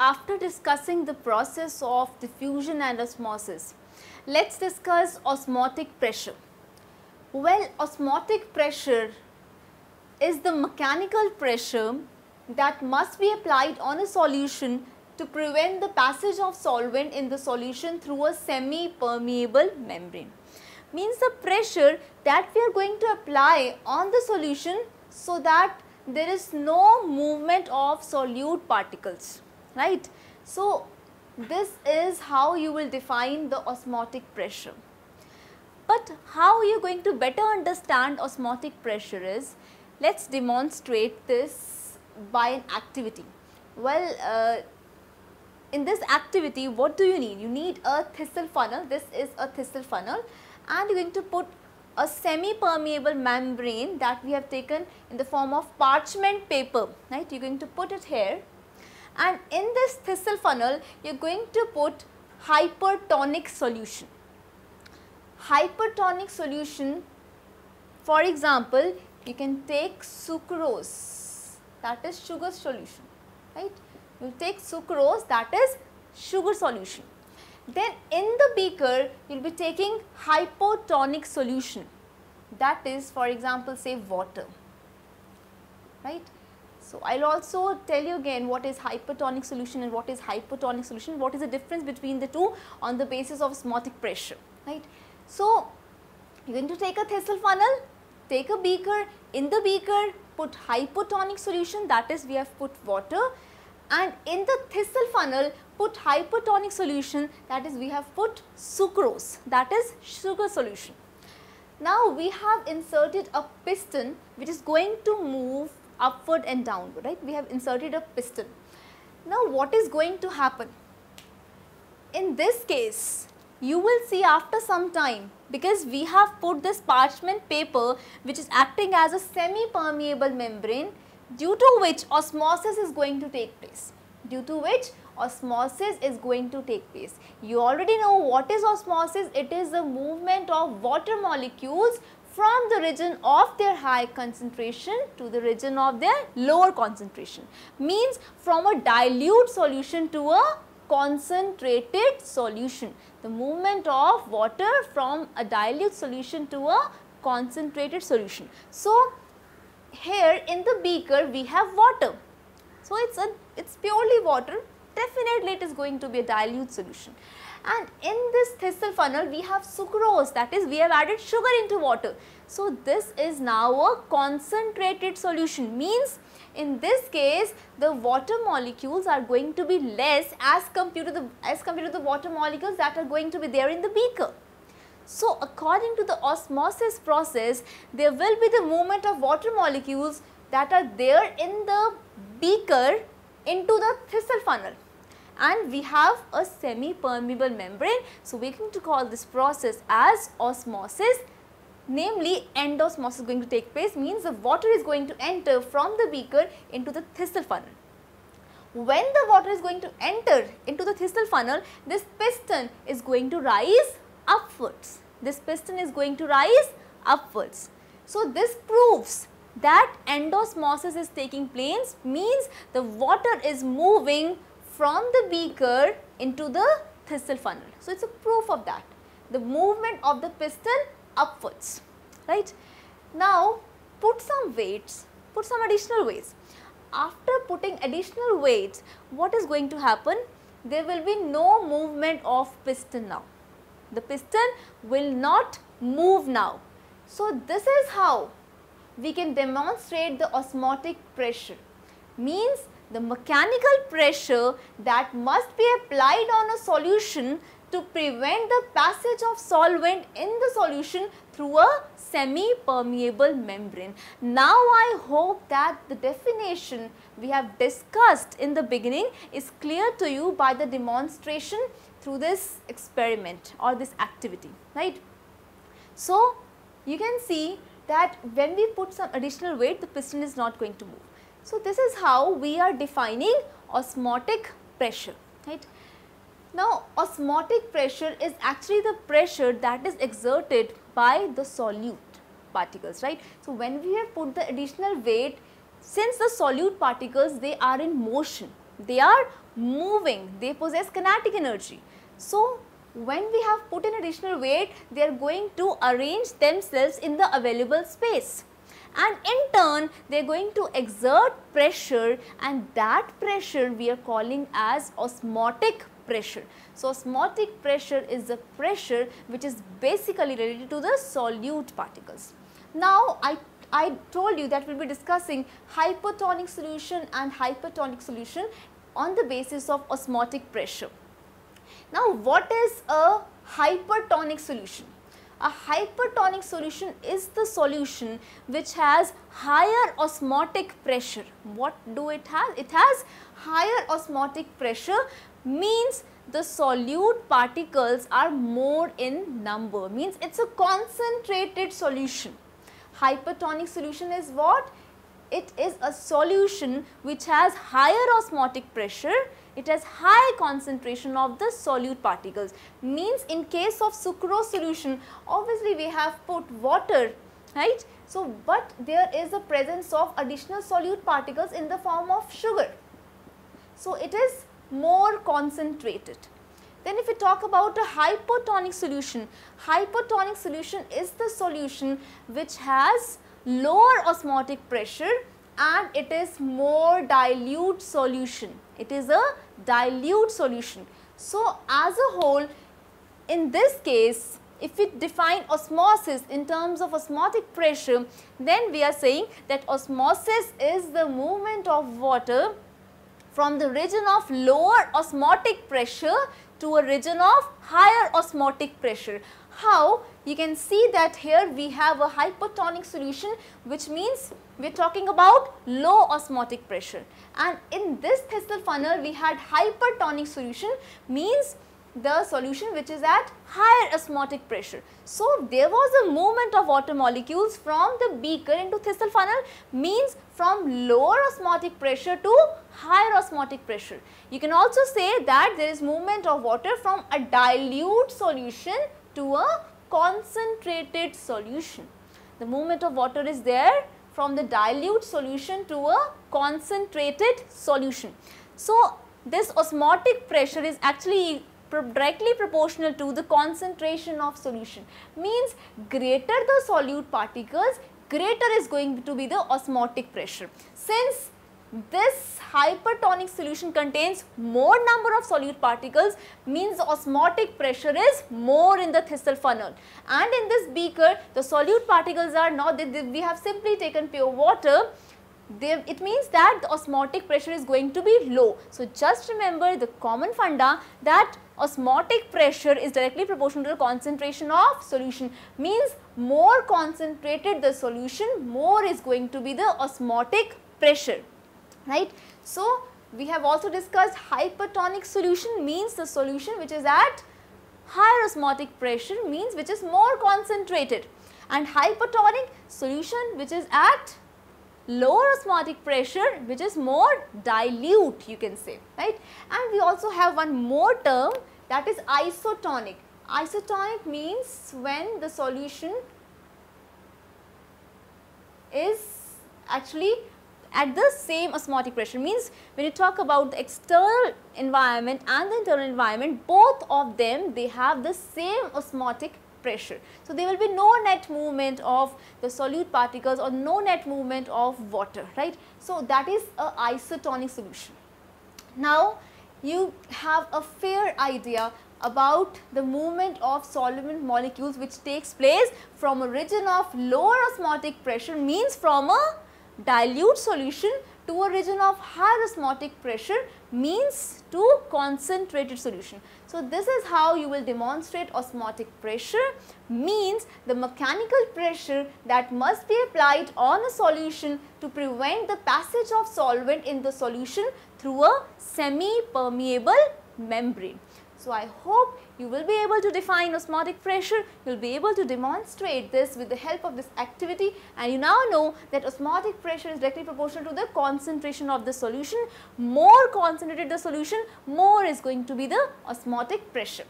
after discussing the process of diffusion and osmosis, let's discuss osmotic pressure. Well, osmotic pressure is the mechanical pressure that must be applied on a solution to prevent the passage of solvent in the solution through a semi-permeable membrane. Means the pressure that we are going to apply on the solution so that there is no movement of solute particles, right. So, this is how you will define the osmotic pressure. But how you are going to better understand osmotic pressure is, let us demonstrate this by an activity. Well, uh, in this activity what do you need? You need a thistle funnel, this is a thistle funnel and you are going to put a semi-permeable membrane that we have taken in the form of parchment paper, right. You are going to put it here and in this thistle funnel you are going to put hypertonic solution. Hypertonic solution for example, you can take sucrose that is sugar solution, right you take sucrose that is sugar solution. Then in the beaker you will be taking hypotonic solution that is for example say water right. So, I will also tell you again what is hypertonic solution and what is hypotonic solution, what is the difference between the two on the basis of osmotic pressure right. So, you are going to take a thistle funnel, take a beaker, in the beaker put hypotonic solution that is we have put water and in the thistle funnel put hypertonic solution that is we have put sucrose that is sugar solution. Now we have inserted a piston which is going to move upward and downward right we have inserted a piston. Now what is going to happen? In this case you will see after some time because we have put this parchment paper which is acting as a semi permeable membrane due to which osmosis is going to take place, due to which osmosis is going to take place. You already know what is osmosis, it is the movement of water molecules from the region of their high concentration to the region of their lower concentration. Means from a dilute solution to a concentrated solution. The movement of water from a dilute solution to a concentrated solution. So, here in the beaker we have water. So, it is a it is purely water definitely it is going to be a dilute solution. And in this thistle funnel we have sucrose that is we have added sugar into water. So, this is now a concentrated solution means in this case the water molecules are going to be less as compared to the as compared to the water molecules that are going to be there in the beaker. So, according to the osmosis process, there will be the movement of water molecules that are there in the beaker into the thistle funnel and we have a semi-permeable membrane. So, we are going to call this process as osmosis namely endosmosis is going to take place means the water is going to enter from the beaker into the thistle funnel. When the water is going to enter into the thistle funnel, this piston is going to rise upwards. This piston is going to rise upwards. So, this proves that endosmosis is taking place means the water is moving from the beaker into the thistle funnel. So, it is a proof of that the movement of the piston upwards right. Now, put some weights, put some additional weights. After putting additional weights, what is going to happen? There will be no movement of piston now the piston will not move now. So, this is how we can demonstrate the osmotic pressure means the mechanical pressure that must be applied on a solution to prevent the passage of solvent in the solution through a semi-permeable membrane. Now, I hope that the definition we have discussed in the beginning is clear to you by the demonstration through this experiment or this activity, right. So, you can see that when we put some additional weight, the piston is not going to move. So, this is how we are defining osmotic pressure, right. Now, osmotic pressure is actually the pressure that is exerted by the solute particles, right. So, when we have put the additional weight, since the solute particles they are in motion, they are moving, they possess kinetic energy. So, when we have put an additional weight, they are going to arrange themselves in the available space and in turn they are going to exert pressure and that pressure we are calling as osmotic pressure. So, osmotic pressure is the pressure which is basically related to the solute particles. Now, I, I told you that we will be discussing hypertonic solution and hypotonic solution on the basis of osmotic pressure. Now, what is a hypertonic solution? A hypertonic solution is the solution which has higher osmotic pressure. What do it has? It has higher osmotic pressure means the solute particles are more in number means it is a concentrated solution. Hypertonic solution is what? It is a solution which has higher osmotic pressure it has high concentration of the solute particles means in case of sucrose solution obviously we have put water right. So, but there is a presence of additional solute particles in the form of sugar. So, it is more concentrated. Then if we talk about a hypotonic solution, hypotonic solution is the solution which has lower osmotic pressure and it is more dilute solution. It is a dilute solution. So, as a whole in this case if we define osmosis in terms of osmotic pressure then we are saying that osmosis is the movement of water from the region of lower osmotic pressure to a region of higher osmotic pressure. How? You can see that here we have a hypotonic solution which means we are talking about low osmotic pressure and in this thistle funnel we had hypertonic solution means the solution which is at higher osmotic pressure. So, there was a movement of water molecules from the beaker into thistle funnel means from lower osmotic pressure to higher osmotic pressure. You can also say that there is movement of water from a dilute solution to a concentrated solution. The movement of water is there from the dilute solution to a concentrated solution. So, this osmotic pressure is actually directly proportional to the concentration of solution means greater the solute particles greater is going to be the osmotic pressure. Since this hypertonic solution contains more number of solute particles means osmotic pressure is more in the thistle funnel. And in this beaker the solute particles are not we have simply taken pure water. They, it means that the osmotic pressure is going to be low. So, just remember the common funda that osmotic pressure is directly proportional to the concentration of solution. Means more concentrated the solution more is going to be the osmotic pressure right. So, we have also discussed hypertonic solution means the solution which is at higher osmotic pressure means which is more concentrated. And hypotonic solution which is at lower osmotic pressure which is more dilute you can say right? And we also have one more term that is isotonic. Isotonic means when the solution is actually at the same osmotic pressure means when you talk about the external environment and the internal environment both of them they have the same osmotic pressure. So, there will be no net movement of the solute particles or no net movement of water right. So, that is a isotonic solution. Now, you have a fair idea about the movement of solvent molecules which takes place from a region of lower osmotic pressure means from a dilute solution to a region of higher osmotic pressure means to concentrated solution. So, this is how you will demonstrate osmotic pressure means the mechanical pressure that must be applied on a solution to prevent the passage of solvent in the solution through a semi-permeable membrane. So, I hope you will be able to define osmotic pressure, you will be able to demonstrate this with the help of this activity and you now know that osmotic pressure is directly proportional to the concentration of the solution. More concentrated the solution, more is going to be the osmotic pressure.